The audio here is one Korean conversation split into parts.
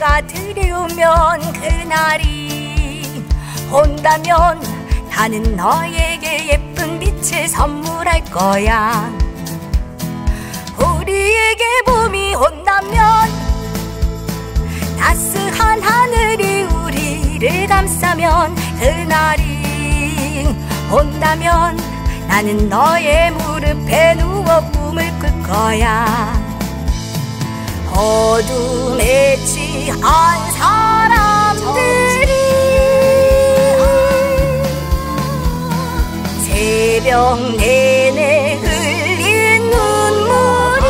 해가 들이오면 그날이 온다면 나는 너에게 예쁜 빛을 선물할 거야. 우리에게 봄이 온다면 따스한 하늘이 우리를 감싸면 그날이 온다면 나는 너의 무릎에 누워 꿈을 꿀 거야. 어둠에 취한 사람들이 새벽 내내 흘린 눈물이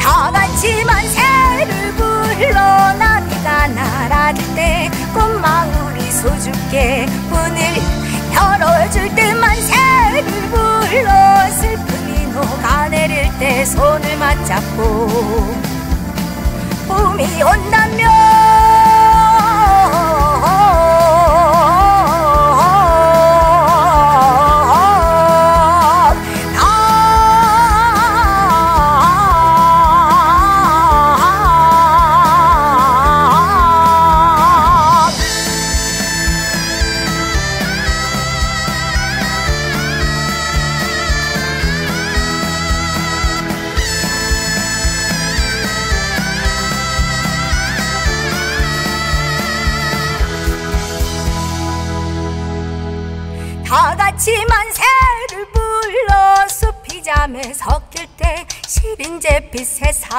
다 같이 만세를 불러 나비가 날아들 때 꽃망울이 소주게 때 손을 맞잡고 봄이 온다면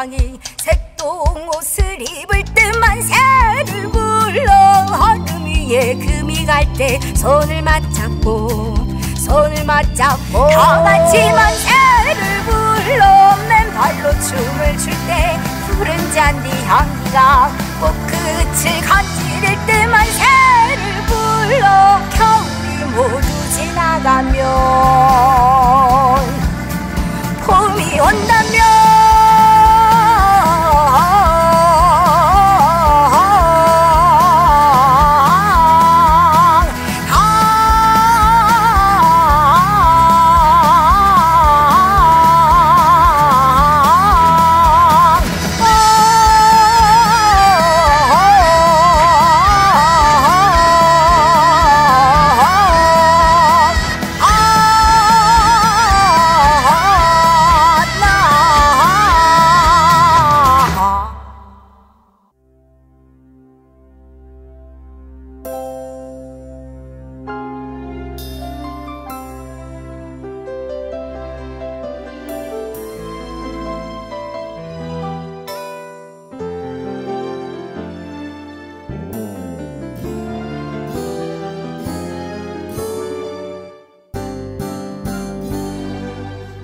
세상이 색동 옷을 입을 때 만세를 불러 어둠 위에 금이 갈 때 손을 맞잡고 손을 맞잡고 다 같이 만세를 불러 맨발로 춤을 출 때 푸른 잔디 향기가 꽃끝을 간지릴 때 만세를 불러 겨울이 모두 지나가면 봄이 온다면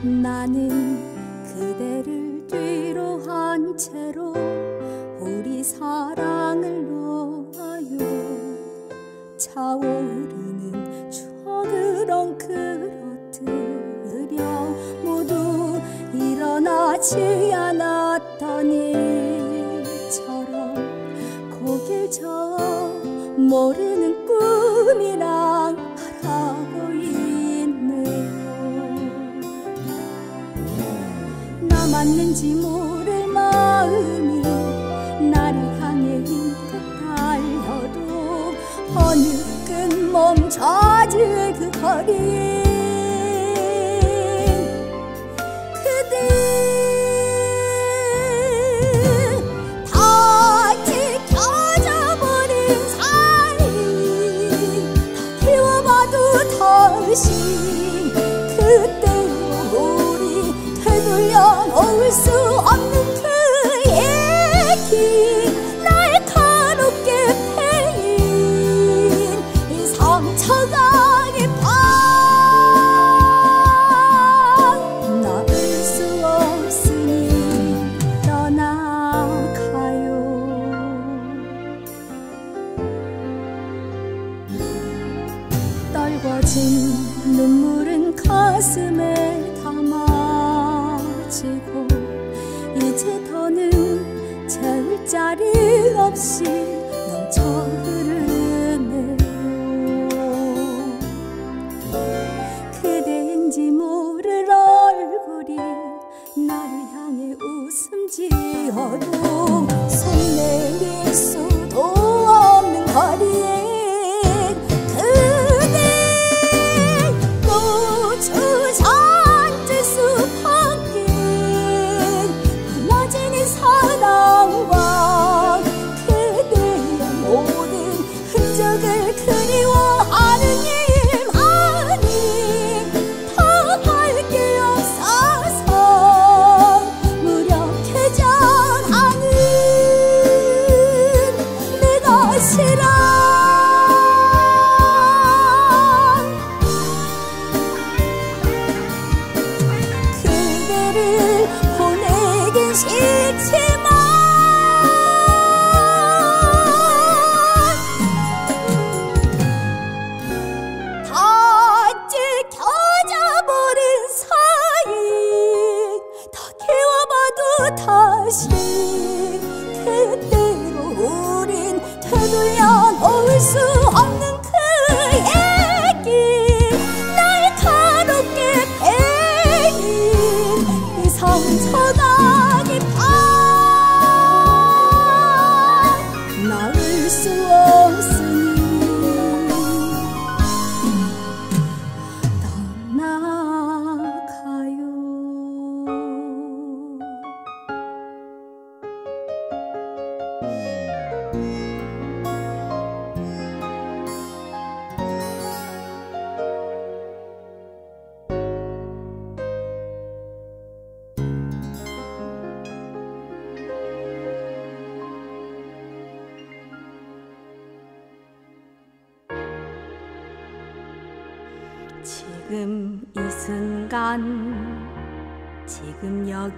나는 그대를 뒤로 한 채로 우리 사랑을 놓아요. 차오르는 추억을 엉클어뜨려 모두 일어나지 않았던 일처럼 고길 저 모르는 꿈이랑 바라 나 맞는지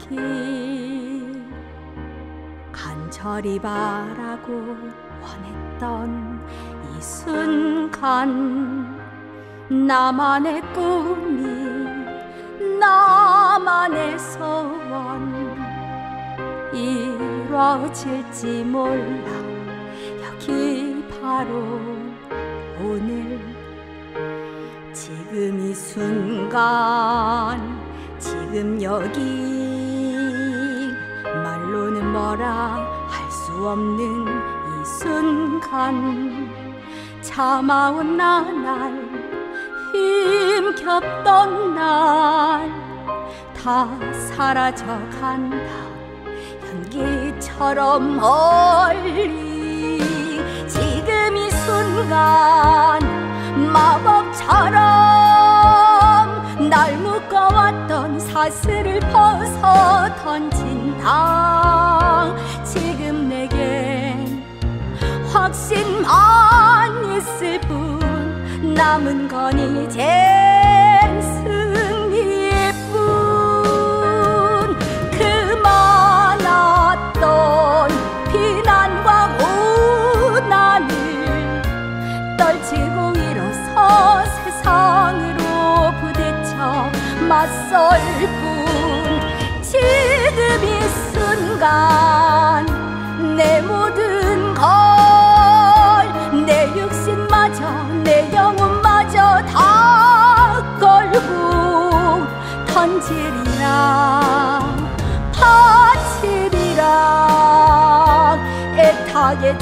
여기 간절히 바라고 원했던 이 순간 나만의 꿈이 나만의 소원. 이루어질지 몰라. 여기 바로 오늘. 지금 이 순간 지금 여기 뭐라 할 수 없는 이 순간. 참아온 나날 힘겹던 날. 다 사라져 간다. 연기처럼 멀리. 지금 이 순간 마법처럼 날 묶어왔던 사슬을 벗어 던진 다 지금 내겐 확신만 있을 뿐 남은 건 이젠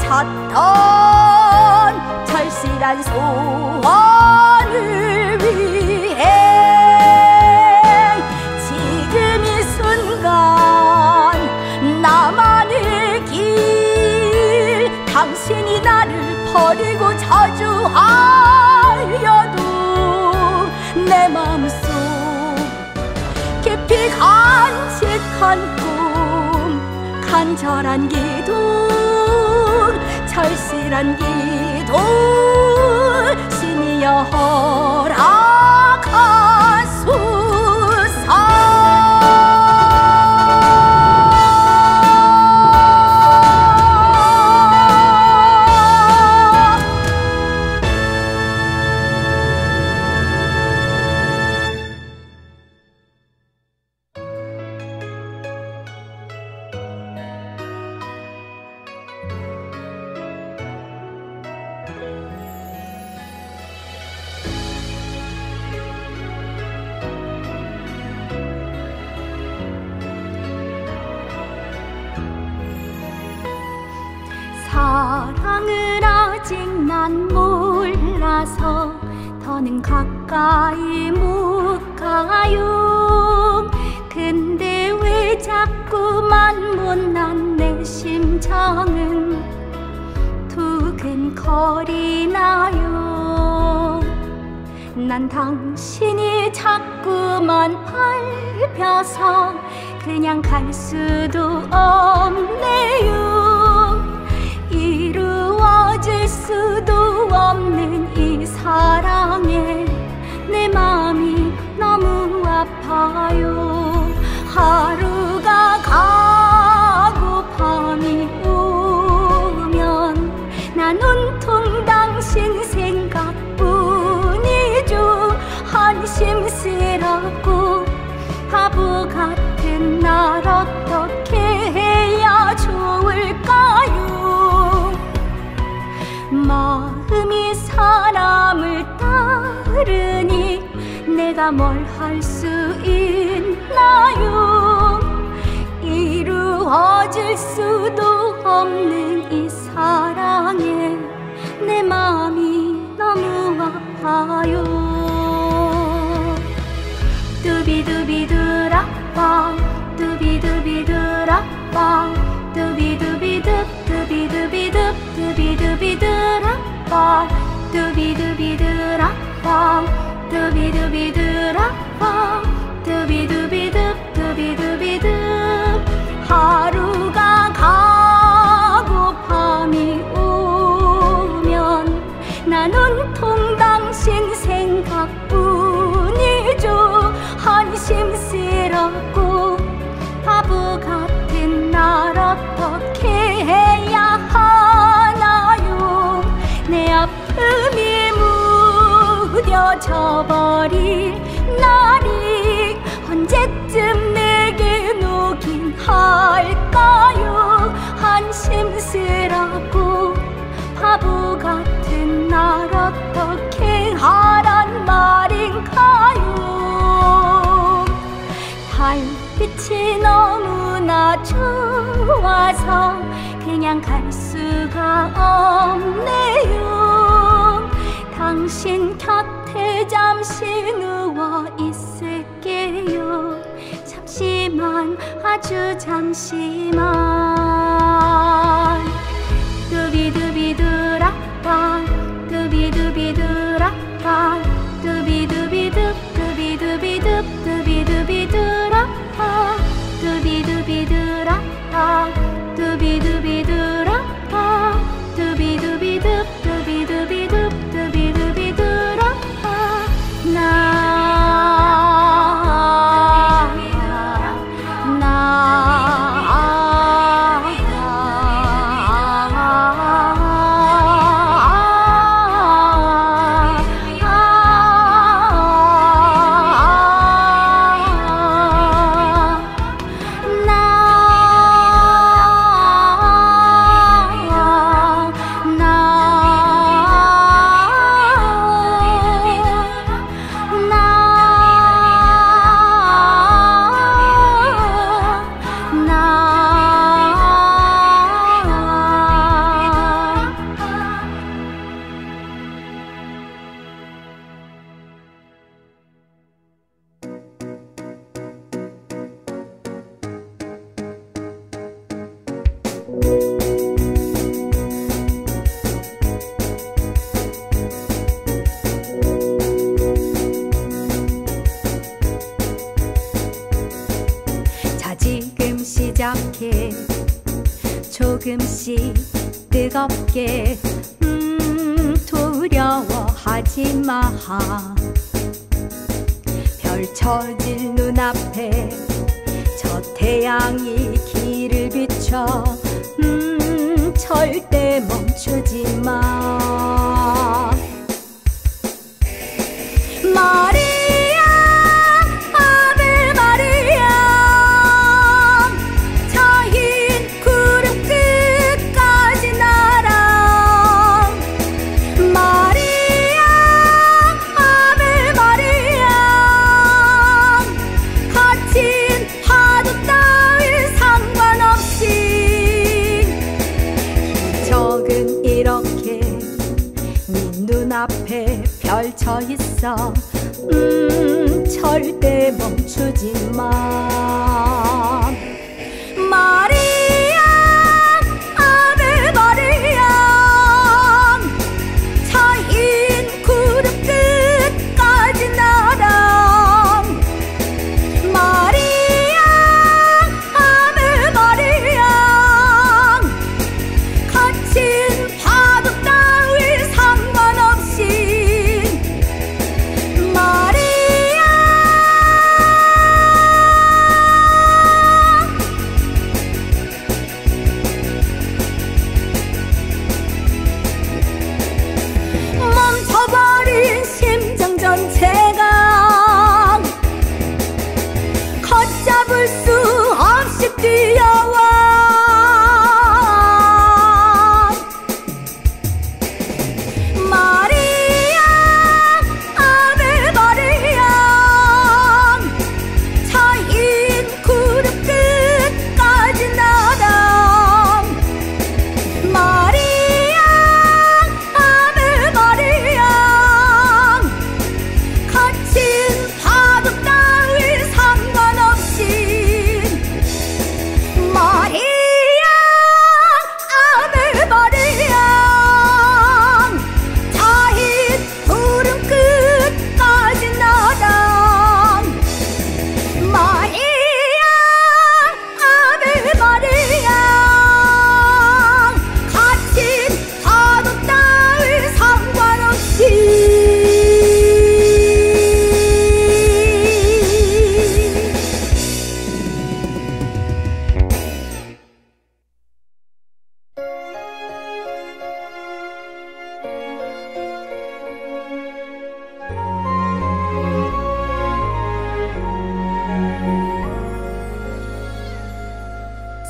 찾던 절실한 소원을 위해 지금 이 순간 나만의 길 당신이 나를 버리고 저주하여도 내 마음속 깊이 간직한 꿈 간절한 기도 절실한 기도 신이여 허락하 심장은 두근거리나요. 난 당신이 자꾸만 밟혀서 그냥 갈 수도 없네요. 이루어질 수도 없는 이 사랑에 내 마음이 너무 아파요. 하루가 가고 밤이 오면 난 온통 당신 생각뿐이죠. 한심스럽고 바보 같은 날 어떻게 해야 좋을까요? 마음이 사람을 따르니 내가 뭘 할 수 있나요? 이루어질 수도 없는 이 사랑에 내 마음이 너무 아파요. 두비두비두라빠 두비두비두라빠 두비두비둡 두비두비둡 두비두비두라빠 두비두비두라빠 두비두비두라빠 두비두비둡 두비두비둡 하루가 가고 밤이 오면 난 온통 당신 생각뿐이죠. 한심스럽고 바보 같은 날 어떻게 해야 하나요? 내 아픔이 무뎌져 버릴 날이 언제쯤 내게 오긴 할까요? 한심스럽고 바보 같은 날 어떻게 하란 말인가요? 달빛이 너무나 좋아서 그냥 갈 수가 없네요. 당신 곁에 잠시 누워 있을게요 잠시만 아주 잠시만 조금씩 뜨겁게 음 두려워하지 마. 펼쳐질 눈앞에 저 태양이 길을 비춰 음 절대 멈추지 마. 마리 수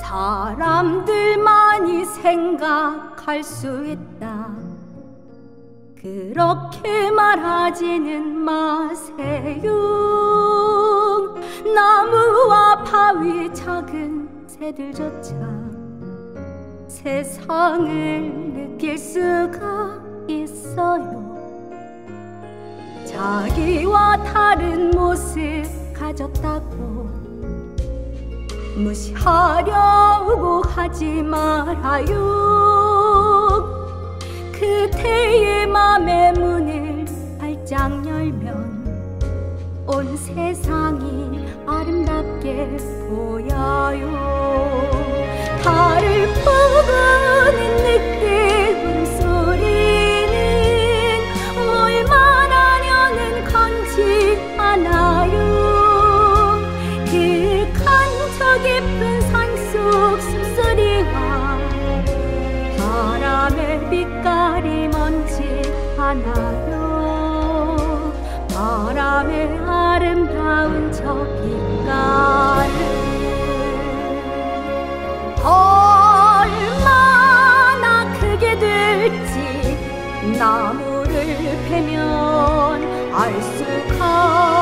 사람들만이 생각할 수 있다. 그렇게 말하지는 마세요. 나무와 바위 작은 새들조차 세상을 느낄 수가 있어요. 자기와 다른 모습 가졌다고 무시하려고 하지 말아요. 그대의 맘의 문을 활짝 열면 온 세상이 아름답게 보여요. 달을 보고는 느끼 나무를 베면 알 수가